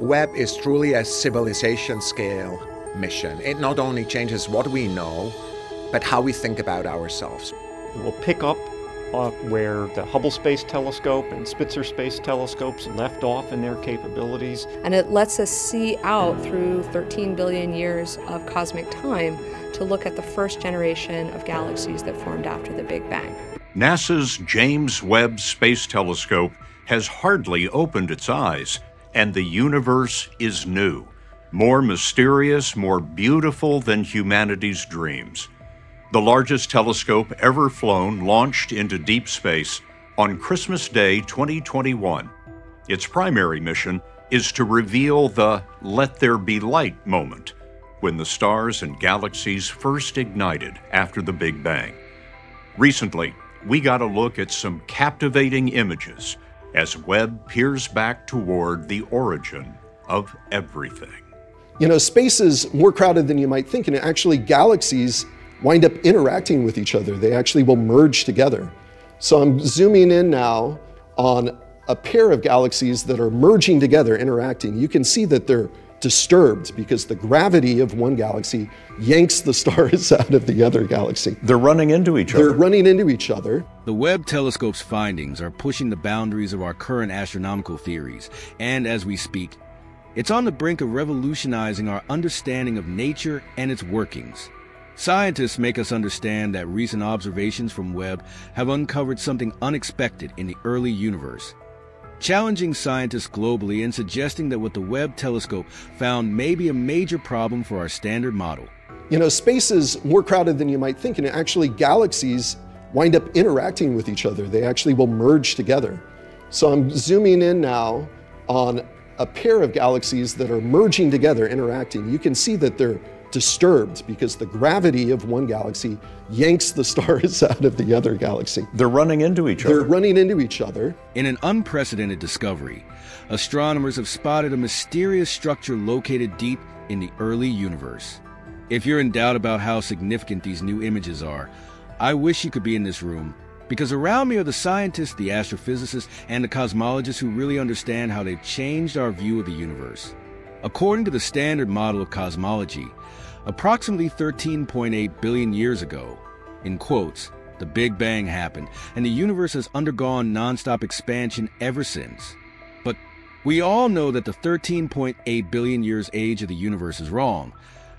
Webb is truly a civilization scale mission. It not only changes what we know, but how we think about ourselves. We'll pick up uh, where the Hubble Space Telescope and Spitzer Space Telescopes left off in their capabilities. And it lets us see out through 13 billion years of cosmic time to look at the first generation of galaxies that formed after the Big Bang. NASA's James Webb Space Telescope has hardly opened its eyes, and the universe is new, more mysterious, more beautiful than humanity's dreams the largest telescope ever flown launched into deep space on Christmas Day 2021. Its primary mission is to reveal the let there be light moment when the stars and galaxies first ignited after the Big Bang. Recently, we got a look at some captivating images as Webb peers back toward the origin of everything. You know, space is more crowded than you might think, and actually, galaxies wind up interacting with each other. They actually will merge together. So I'm zooming in now on a pair of galaxies that are merging together, interacting. You can see that they're disturbed because the gravity of one galaxy yanks the stars out of the other galaxy. They're running into each other. They're running into each other. The Webb telescope's findings are pushing the boundaries of our current astronomical theories, and as we speak, it's on the brink of revolutionizing our understanding of nature and its workings. Scientists make us understand that recent observations from Webb have uncovered something unexpected in the early universe, challenging scientists globally and suggesting that what the Webb telescope found may be a major problem for our standard model. You know, space is more crowded than you might think, and actually, galaxies wind up interacting with each other. They actually will merge together. So I'm zooming in now on a pair of galaxies that are merging together, interacting. You can see that they're disturbed because the gravity of one galaxy yanks the stars out of the other galaxy. They're running into each other. They're running into each other. In an unprecedented discovery, astronomers have spotted a mysterious structure located deep in the early universe. If you're in doubt about how significant these new images are, I wish you could be in this room because around me are the scientists, the astrophysicists, and the cosmologists who really understand how they've changed our view of the universe. According to the standard model of cosmology, Approximately 13.8 billion years ago, in quotes, the Big Bang happened, and the universe has undergone nonstop expansion ever since. But we all know that the 13.8 billion years age of the universe is wrong,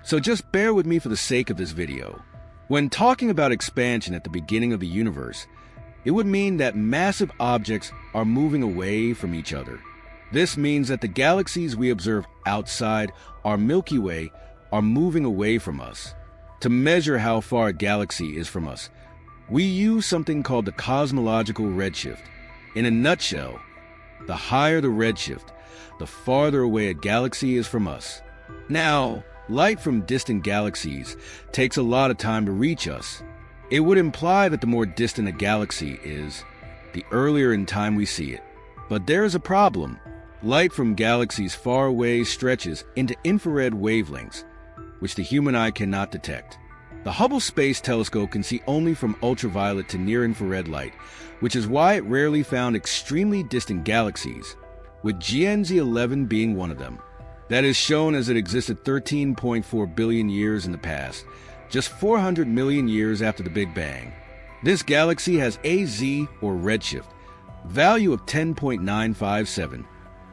so just bear with me for the sake of this video. When talking about expansion at the beginning of the universe, it would mean that massive objects are moving away from each other. This means that the galaxies we observe outside our Milky Way are moving away from us. To measure how far a galaxy is from us, we use something called the cosmological redshift. In a nutshell, the higher the redshift, the farther away a galaxy is from us. Now, light from distant galaxies takes a lot of time to reach us. It would imply that the more distant a galaxy is, the earlier in time we see it. But there is a problem. Light from galaxies far away stretches into infrared wavelengths, which the human eye cannot detect. The Hubble Space Telescope can see only from ultraviolet to near infrared light, which is why it rarely found extremely distant galaxies, with GNZ 11 being one of them. That is shown as it existed 13.4 billion years in the past, just 400 million years after the Big Bang. This galaxy has AZ, or redshift, value of 10.957,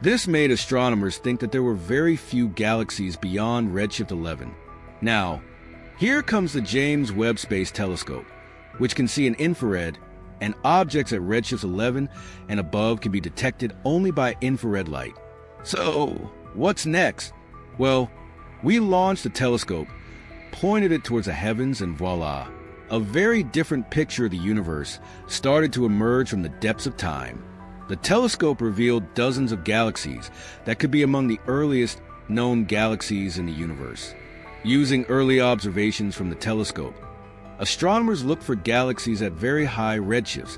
this made astronomers think that there were very few galaxies beyond redshift 11. Now, here comes the James Webb Space Telescope, which can see in infrared, and objects at redshifts 11 and above can be detected only by infrared light. So, what's next? Well, we launched the telescope, pointed it towards the heavens, and voila, a very different picture of the universe started to emerge from the depths of time. The telescope revealed dozens of galaxies that could be among the earliest known galaxies in the universe. Using early observations from the telescope, astronomers looked for galaxies at very high redshifts,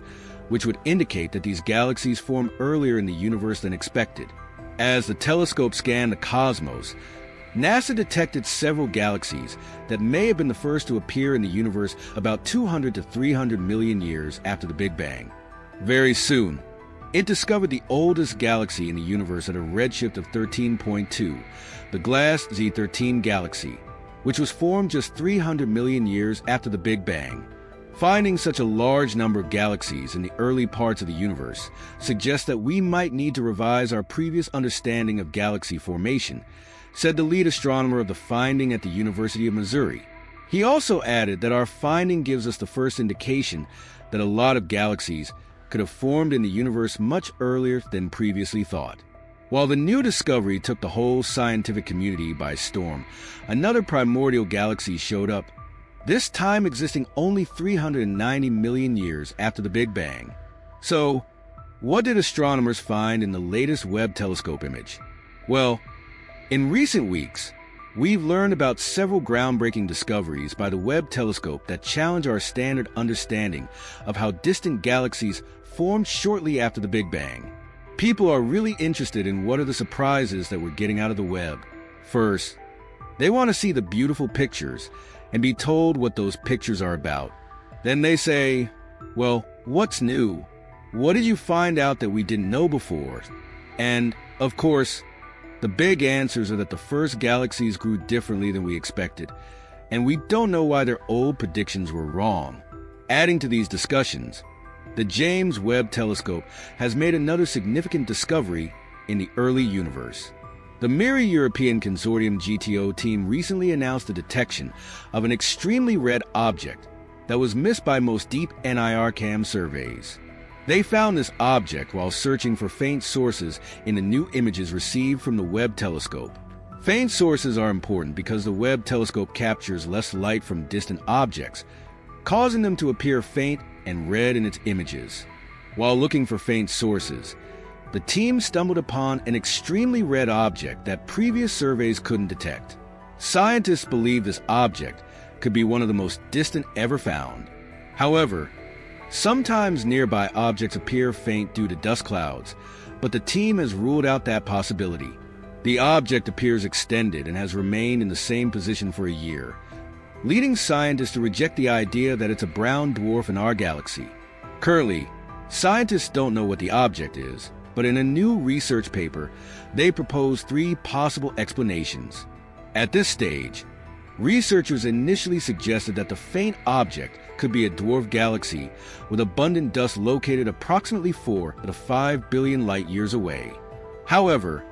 which would indicate that these galaxies formed earlier in the universe than expected. As the telescope scanned the cosmos, NASA detected several galaxies that may have been the first to appear in the universe about 200 to 300 million years after the Big Bang. Very soon, It discovered the oldest galaxy in the universe at a redshift of 13.2, the Glass Z13 galaxy, which was formed just 300 million years after the Big Bang. Finding such a large number of galaxies in the early parts of the universe suggests that we might need to revise our previous understanding of galaxy formation, said the lead astronomer of the finding at the University of Missouri. He also added that our finding gives us the first indication that a lot of galaxies could have formed in the universe much earlier than previously thought. While the new discovery took the whole scientific community by storm, another primordial galaxy showed up, this time existing only 390 million years after the Big Bang. So, what did astronomers find in the latest Webb telescope image? Well, in recent weeks, we've learned about several groundbreaking discoveries by the Webb telescope that challenge our standard understanding of how distant galaxies formed shortly after the Big Bang. People are really interested in what are the surprises that we're getting out of the Webb. First, they want to see the beautiful pictures and be told what those pictures are about. Then they say, Well, what's new? What did you find out that we didn't know before? And, of course, the big answers are that the first galaxies grew differently than we expected, and we don't know why their old predictions were wrong. Adding to these discussions, the James Webb Telescope has made another significant discovery in the early universe. The MIRI European Consortium GTO team recently announced the detection of an extremely red object that was missed by most deep NIRCam surveys. They found this object while searching for faint sources in the new images received from the Webb telescope. Faint sources are important because the Webb telescope captures less light from distant objects, causing them to appear faint and red in its images. While looking for faint sources, the team stumbled upon an extremely red object that previous surveys couldn't detect. Scientists believe this object could be one of the most distant ever found. However, sometimes nearby objects appear faint due to dust clouds, but the team has ruled out that possibility. The object appears extended and has remained in the same position for a year, leading scientists to reject the idea that it's a brown dwarf in our galaxy. Currently, scientists don't know what the object is, but in a new research paper, they propose three possible explanations. At this stage, researchers initially suggested that the faint object could be a dwarf galaxy with abundant dust located approximately 4 to 5 billion light years away. However,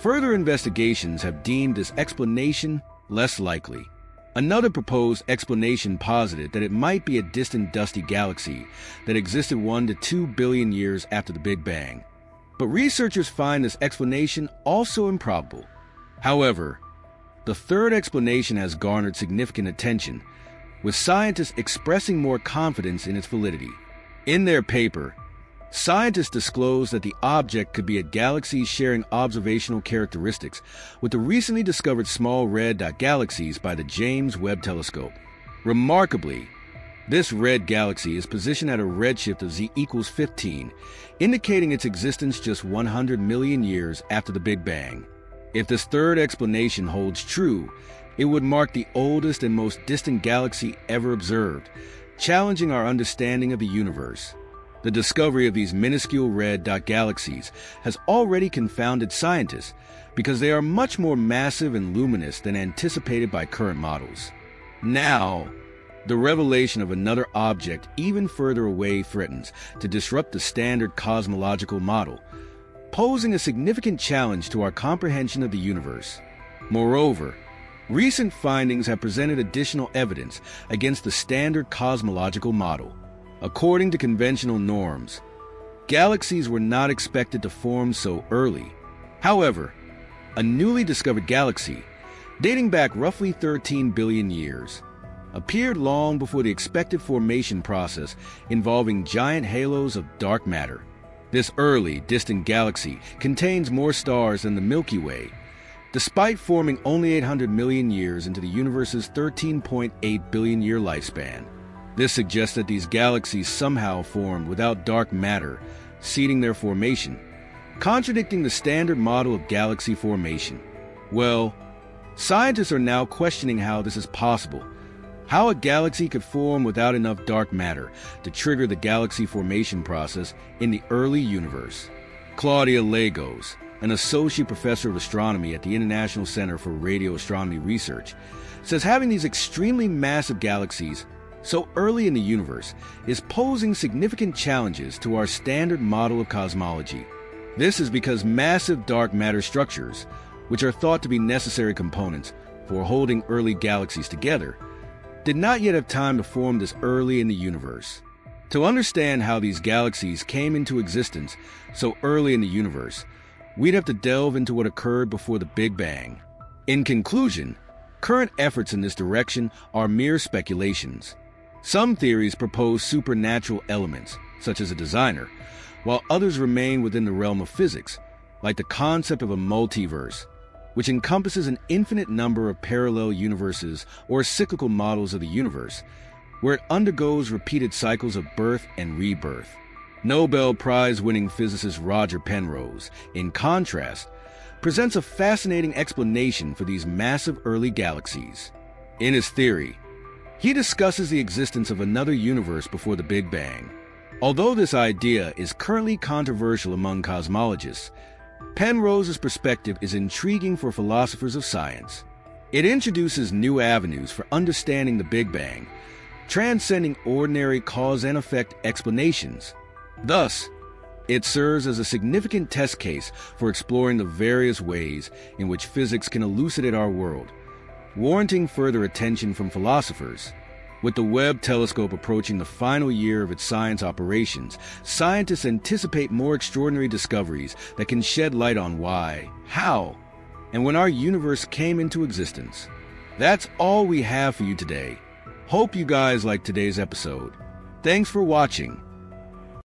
further investigations have deemed this explanation less likely. Another proposed explanation posited that it might be a distant dusty galaxy that existed 1 to 2 billion years after the Big Bang. But researchers find this explanation also improbable. However, the third explanation has garnered significant attention, with scientists expressing more confidence in its validity. In their paper, Scientists disclose that the object could be a galaxy sharing observational characteristics with the recently discovered small red dot galaxies by the James Webb Telescope. Remarkably, this red galaxy is positioned at a redshift of z equals 15, indicating its existence just 100 million years after the Big Bang. If this third explanation holds true, it would mark the oldest and most distant galaxy ever observed, challenging our understanding of the universe. The discovery of these minuscule red dot galaxies has already confounded scientists because they are much more massive and luminous than anticipated by current models. Now, the revelation of another object even further away threatens to disrupt the standard cosmological model, posing a significant challenge to our comprehension of the universe. Moreover, recent findings have presented additional evidence against the standard cosmological model. According to conventional norms, galaxies were not expected to form so early. However, a newly discovered galaxy, dating back roughly 13 billion years, appeared long before the expected formation process involving giant halos of dark matter. This early, distant galaxy contains more stars than the Milky Way, despite forming only 800 million years into the universe's 13.8 billion year lifespan. This suggests that these galaxies somehow formed without dark matter, seeding their formation, contradicting the standard model of galaxy formation. Well, scientists are now questioning how this is possible. how a galaxy could form without enough dark matter to trigger the galaxy formation process in the early universe. Claudia Lagos, an associate professor of astronomy at the International Center for Radio Astronomy Research, says having these extremely massive galaxies so early in the universe is posing significant challenges to our standard model of cosmology. This is because massive dark matter structures, which are thought to be necessary components for holding early galaxies together, did not yet have time to form this early in the universe. To understand how these galaxies came into existence so early in the universe, we'd have to delve into what occurred before the Big Bang. In conclusion, current efforts in this direction are mere speculations. Some theories propose supernatural elements, such as a designer, while others remain within the realm of physics, like the concept of a multiverse, which encompasses an infinite number of parallel universes or cyclical models of the universe, where it undergoes repeated cycles of birth and rebirth. Nobel Prize winning physicist Roger Penrose, in contrast, presents a fascinating explanation for these massive early galaxies. In his theory, he discusses the existence of another universe before the Big Bang. Although this idea is currently controversial among cosmologists, Penrose's perspective is intriguing for philosophers of science. It introduces new avenues for understanding the Big Bang, transcending ordinary cause and effect explanations. Thus, it serves as a significant test case for exploring the various ways in which physics can elucidate our world warranting further attention from philosophers. With the Webb telescope approaching the final year of its science operations, scientists anticipate more extraordinary discoveries that can shed light on why, how, and when our universe came into existence. That's all we have for you today. Hope you guys liked today's episode. Thanks for watching